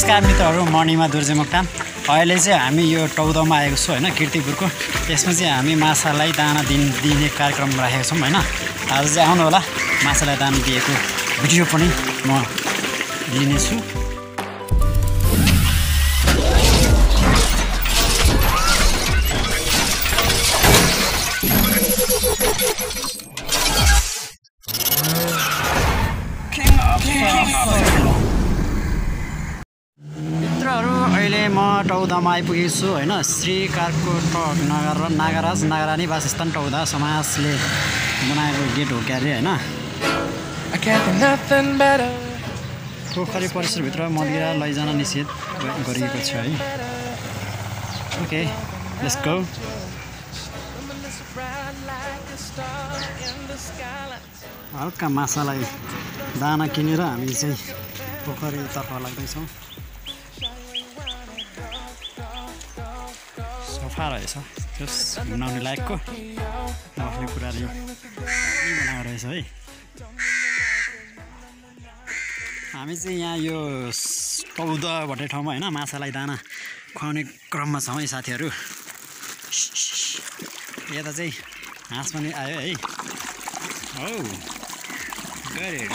नमस्कार मित्रहरू म निमा दुर्जे मोक्तान अहिले चाहिँ हामी यो टौदमा आएको छु होइन किर्तिपुरको। त्यसमा चाहिँ हामी माछालाई दाना दिन दिने कार्यक्रम राखेको छौँ होइन। आज चाहिँ आउनु होला माछालाई दाना दिएको भिडियो पनि म लिनेछु। मित्रहरू अहिले म टौदामा आइपुगेको छु होइन श्री कार्को नगर नागराज नागरानी वासस्थान टौदा समाजले बनाएको गेट हो होइन? think nothing better. पोखरी परिसरभित्र मदिरा लैजान निषेध गरिएको छ है? ओके गो हल्का माछालाई दाना किनेर हामी चाहिँ पोखरीतर्फ लाग्दैछौँ। सफा रहेछ त्यो घुमाउने लायकको आफ्नै कुराले बनाएको रहेछ है हामी चाहिँ यहाँ यो पौध भन्ने ठाउँमा होइन माछालाई दाना खुवाउने क्रममा छौँ है साथीहरू यता चाहिँ हाँस पनि आयो है हौ गरेर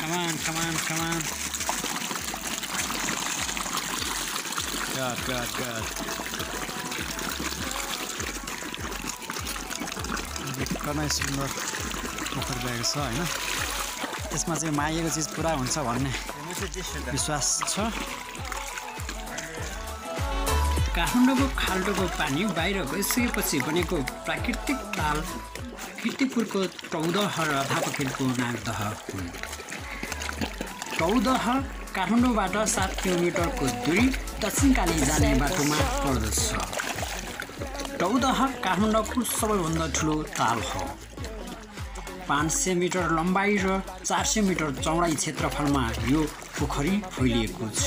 कमान कमान कमान गड गड एकदमै सुन्दर पोखरी रहेको छ होइन? त्यसमा चाहिँ मागेको चिज पुरा हुन्छ भन्ने विश्वास छ। काठमाडौँको खाल्डोको पानी बाहिर गइसकेपछि बनेको प्राकृतिक ताल किर्तिपुरको टौदह र थापाखेलको नागदह हुन् काठमाडौँबाट सात किलोमिटरको दूरी दक्षिणकाली जाने बाटोमा पर्दछ। टौदह काठमाडौँको सबैभन्दा ठुलो ताल हो। पाँच सय मिटर लम्बाइ र चार सय मिटर चौडाइ क्षेत्रफलमा यो पोखरी फैलिएको छ।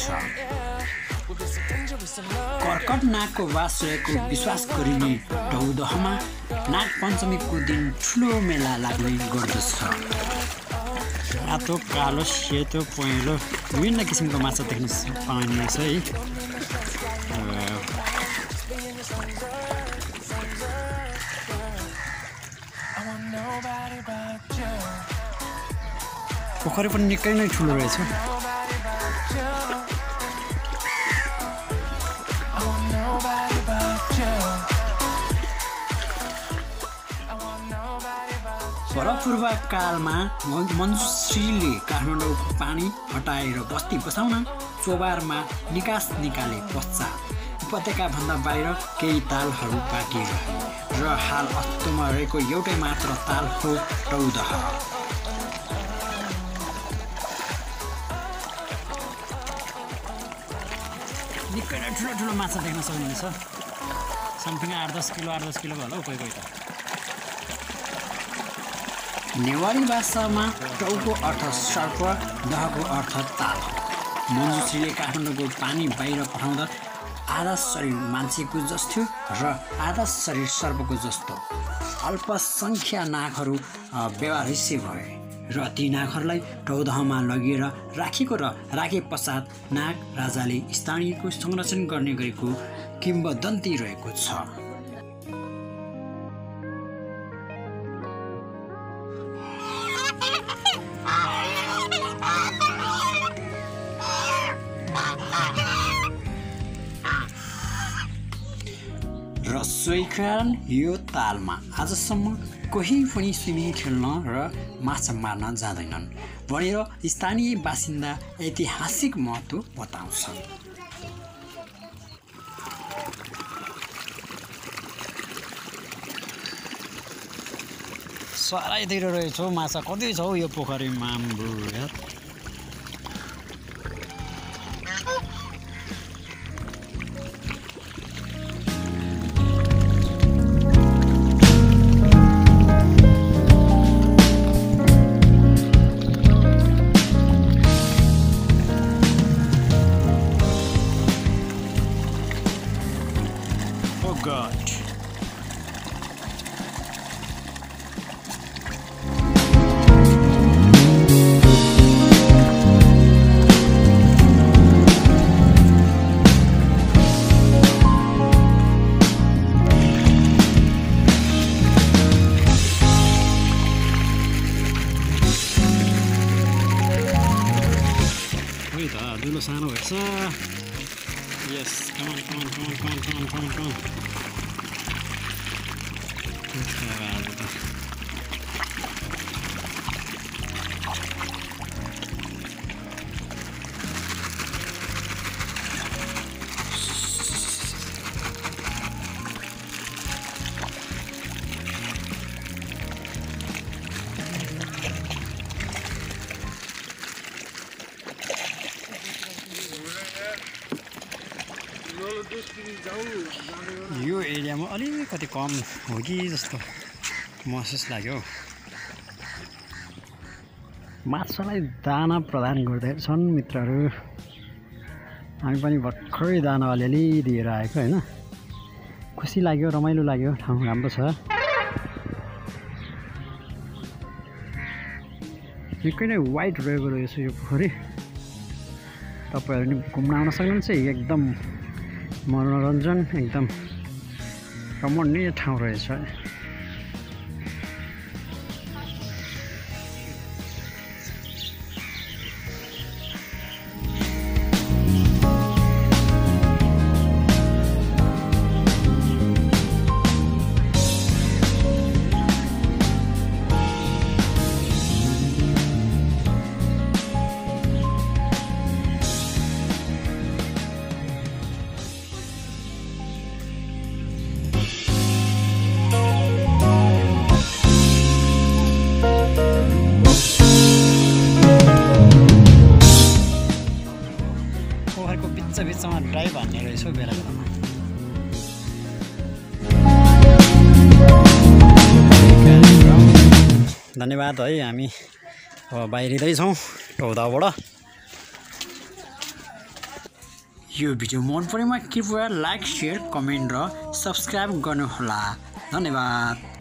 कर्कट नागको वास रहेको विश्वास गरिने टौदहमा नाग पञ्चमीको दिन ठुलो मेला लाग्ने गर्दछ। रातो कालो सेतो पहेँलो विभिन्न किसिमको माछा देख्न है nobody but you. पोखरी पनि निकै नै ठुलो रहेछ but you. परपूर्व कालमा म- मन्जुश्रीले काठमाडौँको पानी हटाएर बस्ती बसाउन चोबारमा निकास निकाले पश्चात उपत्यकाभन्दा बाहिर केही तालहरू रहे र हाल अस्तित्वमा रहेको एउटै मात्र ताल हो टौदह निकै ठुलो ठुलो माछा देख्न सक्नुहुनेछ समथिङ आठ दस किलो आठ दस किलो होला हौ कोही कोही त नेवारी भाषामा टाउको अर्थ सर्प दहको अर्थ ताल। मन्जुश्रीले काठमाडौँको पानी बाहिर पठाउँदा आधा शरीर मान्छेको जस्तो र आधा शरीर सर्पको जस्तो। अल्पसङ्ख्या नागहरू अ, व्यवहारिष्य भए र ती नागहरूलाई टौदहमा लगेर राखेको र राखे पश्चात नाग राजाले स्थानीयको संरक्षण गर्ने गरेको किम्बदन्ती रहेको छ। र सोही कारण यो तालमा आजसम्म कोही पनि स्विमिङ खेल्न र माछा मार्न जाँदैनन् भनेर स्थानीय बासिन्दा ऐतिहासिक महत्त्व बताउँछन्। सराइतिर रहेछौ माछा। कति छौ यो पोखरीमा? Oh God. Muchas gracias. यो एरियामा अलिकति कम हो कि जस्तो महसुस लाग्यो। माछालाई दाना प्रदान गर्दै छन् मित्रहरू। हामी पनि भर्खरै दाना अलिअलि दिएर आएको होइन? खुसी लाग्यो रमाइलो लाग्यो ठाउँ राम्रो छ। निकै नै वाइड रहेको रहेछ यो पोखरी। तपाईँहरू नि घुम्न आउन सक्नुहुन्छ एकदम मनोरञ्जन एकदम रमणीय ठाउँ रहेछ। बिच बिचमा ड्राइभ हान्ने रहेछ हौ बेला बेलामा धन्यवाद है हामी अब बाहिरिँदैछौँ टौदाबाट यो भिडियो मन परेमा कृपया लाइक सेयर कमेन्ट र सब्सक्राइब गर्नुहोला धन्यवाद